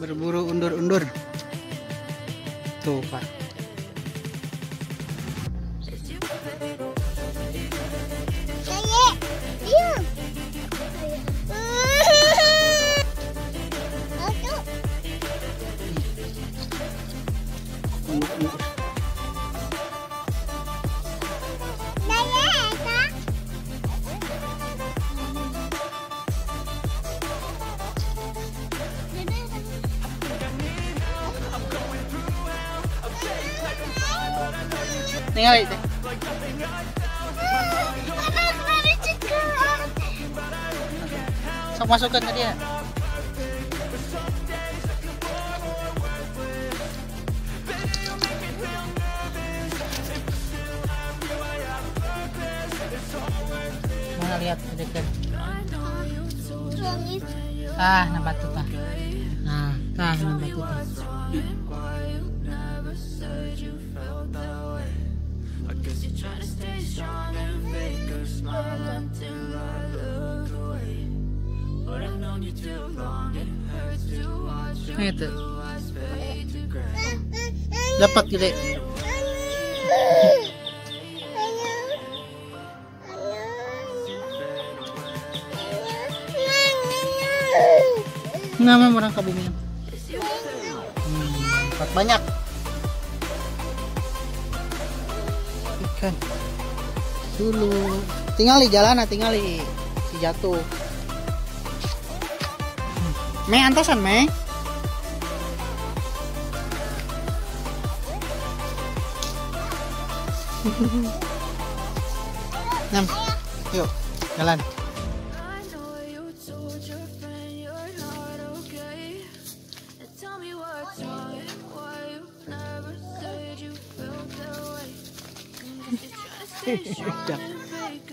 berburu undur-undur. Tuh pak banget juga. sok masukkan ke dia mana lihat dekat ah nampak tuh pak nah nah nampak tuh Pak. Trying to stay strong and fake a smile until I look away. But I've known you too long, it hurts to watch your itu blue eyes fade to gray. dapat gede nama orang kebumian hmm, banyak ikan dulu. Tinggali jalan tinggali si jatuh. Hmm. me antasan me Nam, yuk jalan.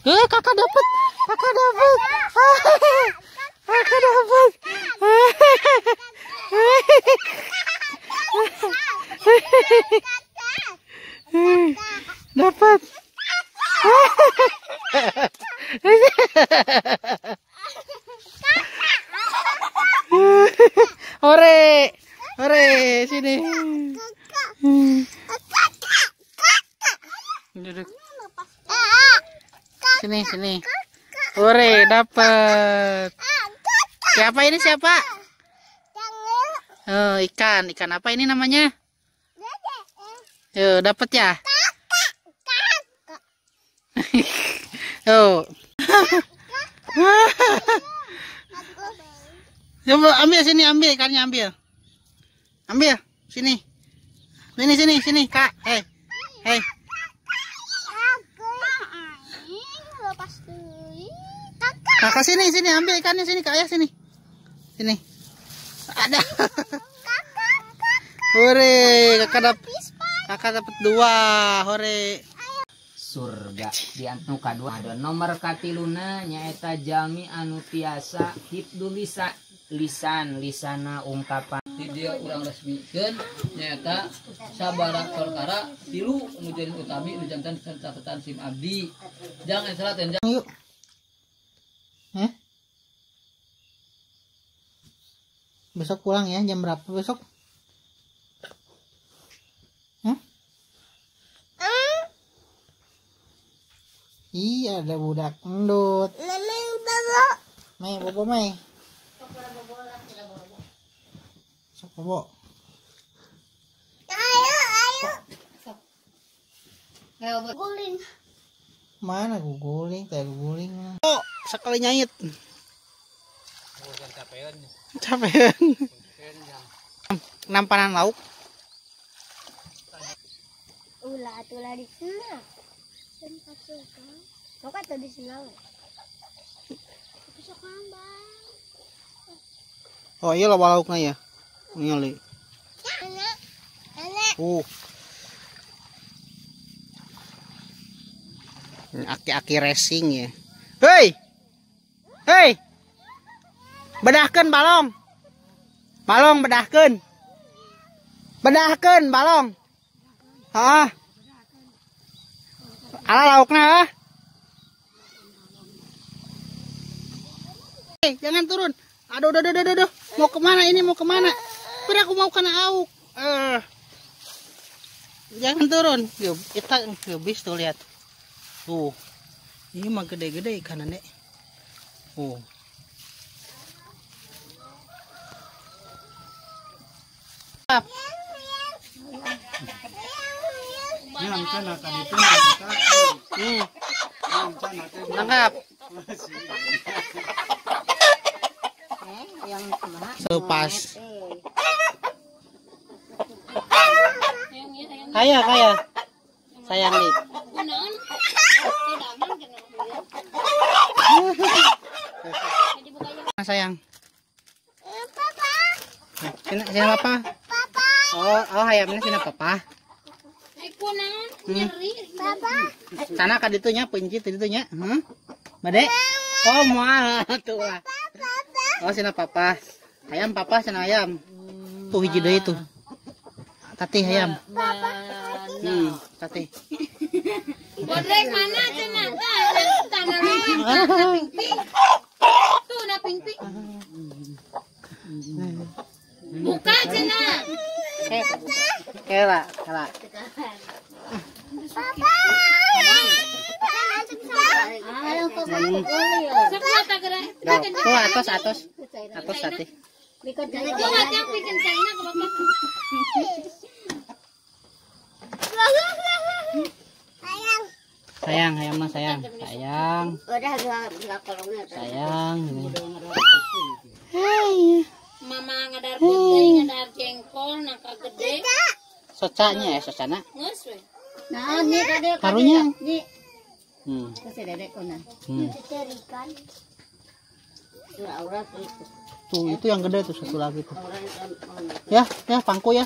Eh, kakak dapat, kakak dapat, kakak dapat. Dapat. Hore. Hore, sini. Duduk. Sini, sini. Hore, dapat. Siapa? Oh, ikan. Ikan apa ini namanya? Yo, dapat ya? Yo. Coba ambil sini, ambil ikannya ambil. Ambil sini. Sini sini sini, Kak. Hei. Hei. Kakak sini sini ambil ikannya sini Kak Ayah sini. Sini. Ada. Hore, kakak dapat kakak dapat dua. Hore. surga di anu kadua ada nomor katiluna nyaeta jami anu tiasa hibdu lisa lisan lisana ungkapan di dia urang resmikeun nyata sabara perkara tilu nu jadi utami nu jantan catatan sim abdi jangan salah dan Yuk. Eh? Besok pulang ya, jam berapa besok? Hah? Iya, ada budak endut. Mei, bobo Mei. Sok bobo. Mana guguling, teh guguling. Oh, sekali nyait. Capean. Nampanan lauk. Ulah tulah di sana. Tempat suka. Mau kata di sana. Besok kambang. Oh iya lah lauknya ya. Anak. Uh. Ini Aki-aki racing ya. Hei! Hei! Bedahkan balong. Balong bedahkan. Bedahkan balong. Ah. Ala lauknya ah. Hei, jangan turun. Aduh, aduh, aduh, aduh, aduh. Mau ke mana ini? Mau ke mana? Udah aku mau kena auk. Eh. Jangan turun. Yuk, kita habis tuh lihat. Tuh. Ini mah gede-gede ikanannya. Oh. Up. Hmm. Tangkap. Lepas. Kaya, kaya. Sayang nih. sayang. Sina papa. Oh, oh hayamnya sina papa. Hmm. Sana ka dito nya, pincit dito nya. Hmm? Bade? Oh, moal tuh lah. Oh, sina papa. Ayam papa, sina ayam. Tuh hiji deui tuh. Tati ayam. Hmm, tati. Bodrek mana cenah? Tanah ping-ping. Tuh na ping-ping. Buka cenah. Eh, Tuh, bikin sana ke bapak. Sayang, ayam mah sayang. Sayang. Sayang. Mama ngadar putih, ngadar jengkol, nangka gede. Socanya ya, socana. Nah, ini tadi Karunya. Ini Hmm. kasih dedek kona. hmm. Cerikan. Aura itu. Tuh, itu yang gede tuh satu lagi tuh. Ya, ya pangku ya.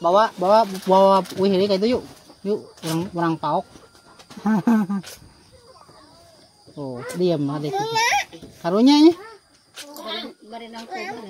Bawa, bawa, bawa wihiri kayak itu yuk. Yuk, orang orang paok. Tuh, diam adik. Karunya ya. Bari nang kubur.